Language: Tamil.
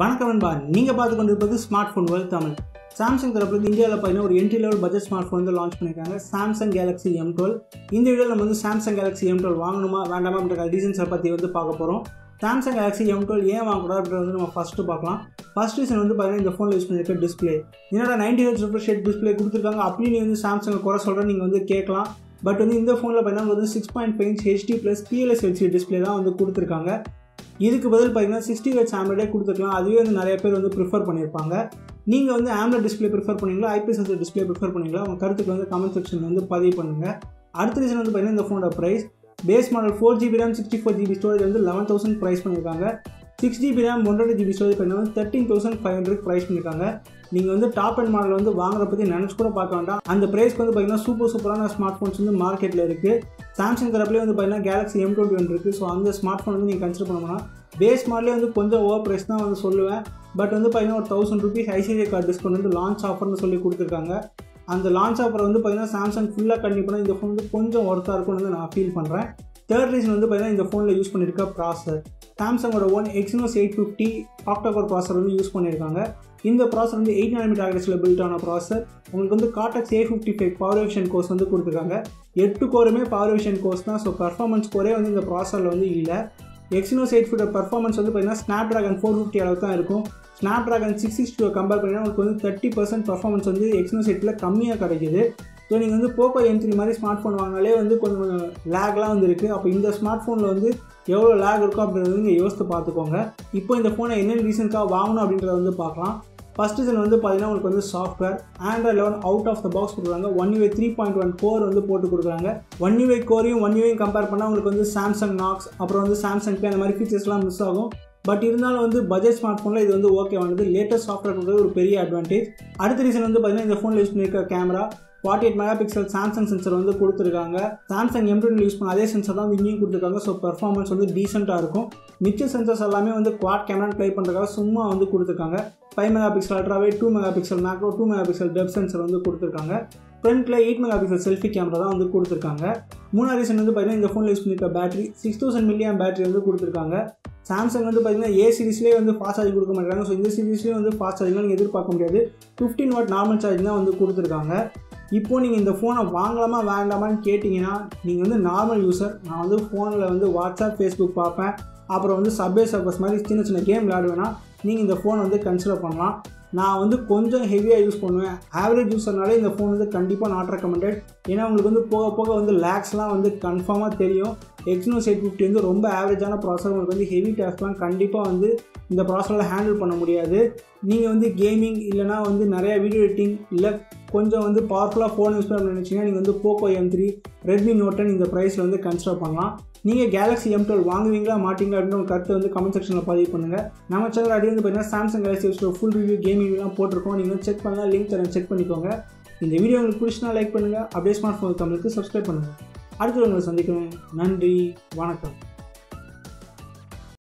வணக்கம் நண்பா. நீங்கள் பார்த்து கொண்டிருப்பது smart phone world Tamil Samsung தரப்புல இந்தியாவில் பார்த்தீங்கன்னா ஒரு entry level budget smart phone வந்து லான்ச் பண்ணியிருக்காங்க சாம்சங் கேலக்ஸி எம் டுவெல் இந்த வீடியோவில் நம்ம வந்து சாம்சங் கேலக்ஸி எம் டுவெல் வாங்கணுமா வேண்டாமா அப்படின்ற ரீசன்ஸை பற்றி வந்து பார்க்க போகிறோம் சாம்சங் கேலக்ஸி எம் டுவெல் ஏன் வாங்கக்கூடாது அப்படின்றது வந்து நம்ம ஃபஸ்ட்டு பார்க்கலாம். ஃபஸ்ட் ரீசன் வந்து பார்த்தீங்கன்னா இந்த ஃபோனில் யூஸ் பண்ணியிருக்க டிஸ்பிளே என்னோட நைன்டி ஹெச் ரிஃப்ரெஷ் டிஸ்பிளே கொடுத்துருக்காங்க அப்படின்னு நீ வந்து சாம்சங் குறை சொல்கிறேன் நீங்கள் வந்து கேட்கலாம். பட் வந்து இந்த ஃபோனில் பார்த்தீங்கன்னா வந்து six point five inch HD plus PLS HD display தான் வந்து கொடுத்துருக்காங்க. இதுக்கு பதில் பார்த்தீங்கன்னா சிக்ஸ்டி ஹெச் ஆம்லெட்டே கொடுத்துக்கலாம் அதுவே வந்து நிறைய பேர் வந்து ப்ரிஃபர் பண்ணியிருப்பாங்க. நீங்கள் வந்து ஆம்லெட் டிஸ்பிளே ப்ரிஃபர் பண்ணீங்களா? ஐபிஎஸ் சென்சர் டிஸ்பிளே ப்ரிஃபர் பண்ணீங்களா? உங்கள் கருத்துக்கு வந்து கமெண்ட் செக்ஷன் வந்து பதிவு பண்ணுங்கள் அடுத்த ரீசன் வந்து பார்த்தீங்கன்னா இந்த ஃபோனோட price base model four GB RAM sixty four GB storage வந்து லெவன் தௌசண்ட் ப்ரைஸ் பண்ணியிருக்காங்க. சிக்ஸ் ஜிபி ரேம் ஒன்றரை ஜிபி ஸ்டோரேஜ் பண்ணி வந்து thirteen thousand five hundred price பண்ணியிருக்காங்க நீங்கள் வந்து டாப் அண்ட் மாடல் வந்து வாங்குற பற்றி நினச்சி கூட பார்க்க வேண்டாம். அந்த ப்ரைஸ்க்கு வந்து பார்த்தீங்கன்னா சூப்பர் சூப்பரான ஸ்மார்ட் ஃபோன்ஸ் வந்து மார்க்கெட்டில் இருக்குது சாம்சங் தரப்புலேயே வந்து பார்த்தீங்கன்னா கேலக்ஸி எம் டுவெண்ட்டி ஒன் இருக்குது ஸோ அந்த ஸ்மார்ட் ஃபோன் வந்து நீங்கள் கன்சிடர் பண்ணணும்னா பேஸ் மாடலே வந்து கொஞ்சம் ஓவர் ப்ரைஸ் தான் வந்து சொல்லுவேன். பட் வந்து பார்த்தீங்கன்னா ஒரு thousand rupees ICICI card discount வந்து லான்ச் ஆஃபர்னு சொல்லி கொடுத்துருக்காங்க. அந்த லான்ச் ஆஃபர் வந்து பார்த்தீங்கன்னா சாம்சங் ஃபுல்லாக கண்டிப்பாக இந்த ஃபோன் வந்து கொஞ்சம் ஒர்த்தாக இருக்கும்னு வந்து நான் ஃபீல் பண்ணுறேன் தேர்ட் ரீசன் வந்து பார்த்தீங்கன்னா இந்த ஃபோனில் யூஸ் பண்ணியிருக்க processor சாம்சங்கோட one Exynos eight fifty octa core processor வந்து யூஸ் பண்ணியிருக்காங்க. இந்த ப்ராசர் வந்து எயிட் நானோமீட்டர் ஆக்ரஸில் பில்ட் ஆன ப்ராசர் உங்களுக்கு வந்து Cortex A fifty five power vision cores வந்து கொடுத்துருக்காங்க. எட்டு கோருமே பவர் விஷன் கோர்ஸ் தான். ஸோ பர்ஃபார்மன்ஸ் கோரே வந்து இந்த ப்ராசரில் வந்து இல்லை. எக்ஸினோஸ் எயிட் ஃபிஃப்டி பர்ஃபார்மன்ஸ் வந்து பார்த்தீங்கன்னா ஸ்னாப் ட்ராகன் ஃபோர் ஃபிஃப்டி அளவுக்கு தான் இருக்கும். ஸ்னாப் ட்ராகன் சிக்ஸ் சிக்ஸ்டியை கம்பேர் பண்ணிங்கன்னா உங்களுக்கு வந்து தேர்ட்டி பர்சன்ட் பர்ஃபார்மன்ஸ் வந்து எக்ஸினோஸ் எயிட்டில் கம்மியாக கிடைக்குது. ஸோ நீங்கள் வந்து போக்கோ எம் த்ரீ மாதிரி ஸ்மார்ட் ஃபோன் வாங்கினாலே வந்து கொஞ்சம் லேக்லாம் வந்து இருக்குது அப்போ இந்த ஸ்மார்ட் ஃபோனில் வந்து எவ்வளோ லேக் இருக்கும் அப்படின்றது நீங்கள் யோசித்து பார்த்துக்கோங்க. இப்போ இந்த ஃபோனை என்னென்ன ரீசனுக்காக வாங்கணும் அப்படின்றத வந்து பார்க்கலாம். ஃபஸ்ட் ரீசன் வந்து பார்த்தீங்கன்னா உங்களுக்கு வந்து software Android eleven out of the box கொடுக்குறாங்க. One UI three point one core வந்து போட்டு கொடுக்குறாங்க. ஒன் யூஏ கோரையும் ஒன் யூஏயும் கம்பேர் பண்ணால் உங்களுக்கு வந்து சாம்சங் நாக்ஸ் அப்புறம் வந்து சாம்சங் பே அந்த மாதிரி ஃபீச்சர்ஸ்லாம் மிஸ் ஆகும். பட் இருந்தாலும் வந்து பட்ஜெட் ஸ்மார்ட் ஃபோனில் இது வந்து ஓகேவானது லேட்டஸ்ட் சாஃப்ட்வேர் கொடுக்குறது ஒரு பெரிய அட்வான்டேஜ் அடுத்த ரீசன் வந்து பார்த்தீங்கன்னா இந்த ஃபோனில் யூஸ் பண்ணியிருக்க camera forty eight megapixel Samsung sensor வந்து கொடுத்துருக்காங்க சாம்சங் எம் யூஸ் பண்ண அதே சென்சர் தான் வந்து இங்கேயும் கொடுத்துருக்காங்க. ஸோ பெர்ஃபார்மன்ஸ் வந்து டீசெண்டாக இருக்கும். மிச்ச சென்சர்ஸ் எல்லாமே வந்து குவாட் கேமரா ப்ளே பண்ணுறதுக்காக சும்மா வந்து கொடுத்துருக்காங்க. Five megapixel ultrawide two megapixel macro two megapixel depth sensor வந்து கொடுத்துருக்காங்க. ஃப்ரண்ட்டில் eight mega pixel selfie camera தான் வந்து கொடுத்துருக்காங்க. மூணாவது ரீசன் வந்து பார்த்தீங்கன்னா இந்த ஃபோனில் யூஸ் பண்ணியிருக்க battery six thousand milliamp battery வந்து கொடுத்துருக்காங்க. சாம்சங் வந்து பார்த்தீங்கன்னா ஏ சீரிஸ்லேயே வந்து ஃபாஸ்ட் சார்ஜ் கொடுக்க மாட்டாங்க ஸோ இந்த சீரிஸ்லேயே வந்து ஃபாஸ்ட் சார்ஜ்லாம் நீங்கள் எதிர்பார்க்க முடியாது. ஃபிஃப்டின் வாட் நார்மல் சார்ஜ் தான் வந்து கொடுத்துருக்காங்க. இப்போது நீங்கள் இந்த ஃபோனை வாங்கலாமா வேண்டாமான்னு கேட்டிங்கன்னா நீங்கள் வந்து நார்மல் யூஸர் நான் வந்து ஃபோனில் வந்து வாட்ஸ்அப் ஃபேஸ்புக் பார்ப்பேன். அப்புறம் வந்து சப்வே சர்வஸ் மாதிரி சின்ன சின்ன கேம் விளையாடுவேன்னா நீங்கள் இந்த ஃபோனை வந்து கன்சிடர் பண்ணலாம். நான் வந்து கொஞ்சம் ஹெவியாக யூஸ் பண்ணுவேன். ஆவரேஜ் யூஸர்னாலே இந்த ஃபோன் வந்து கண்டிப்பாக நாட் ரெக்கமெண்டட் ஏன்னா உங்களுக்கு வந்து போக போக வந்து லேக்ஸ்லாம் வந்து கன்ஃபார்மாக தெரியும். எக்ஸ்னோஸ் எயிட் ஃபிஃப்டி வந்து ரொம்ப ஆவரேஜான ப்ராசர் உங்களுக்கு வந்து ஹெவி டாஸ்க்லாம் கண்டிப்பாக வந்து இந்த ப்ராசரில் ஹேண்டில் பண்ண முடியாது. நீங்கள் வந்து கேமிங் இல்லைனா வந்து நிறையா வீடியோ எடிட்டிங் இல்லை கொஞ்சம் வந்து பவர்ஃபுல்லாக ஃபோன் யூஸ் பண்ண நினச்சிங்கன்னா நீங்கள் வந்து Poco M three Redmi Note ten இந்த ப்ரைஸில் வந்து கன்சிடர் பண்ணலாம். நீங்கள் கேலக்ஸி எம் டுவெல் வாங்குவீங்களா மாட்டீங்களா அப்படின்னு உங்கள் கருத்தை வந்து கமெண்ட் செக்ஷனில் பதிவு பண்ணுங்கள் நம்ம சேனல் அடி வந்து பார்த்தீங்கன்னா சாம்சங் கேலக்ஸி யூஸில் ஃபுல் ரிவ்யூ கேமிங்லாம் போட்டிருக்கோம். நீங்கள் செக் பண்ணலாம் லிங்க் தரேன் செக் பண்ணிக்கோங்க. இந்த வீடியோ உங்களுக்கு பிடிச்சினா லைக் பண்ணுங்கள் அப்படியே ஸ்மார்ட் ஃபோன் தமிழுக்கு சப்ஸ்கிரைப் பண்ணுங்கள் அடுத்து உங்களை சந்திக்கிறேன். நன்றி வணக்கம்.